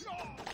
Yeah!